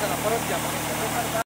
la próxima.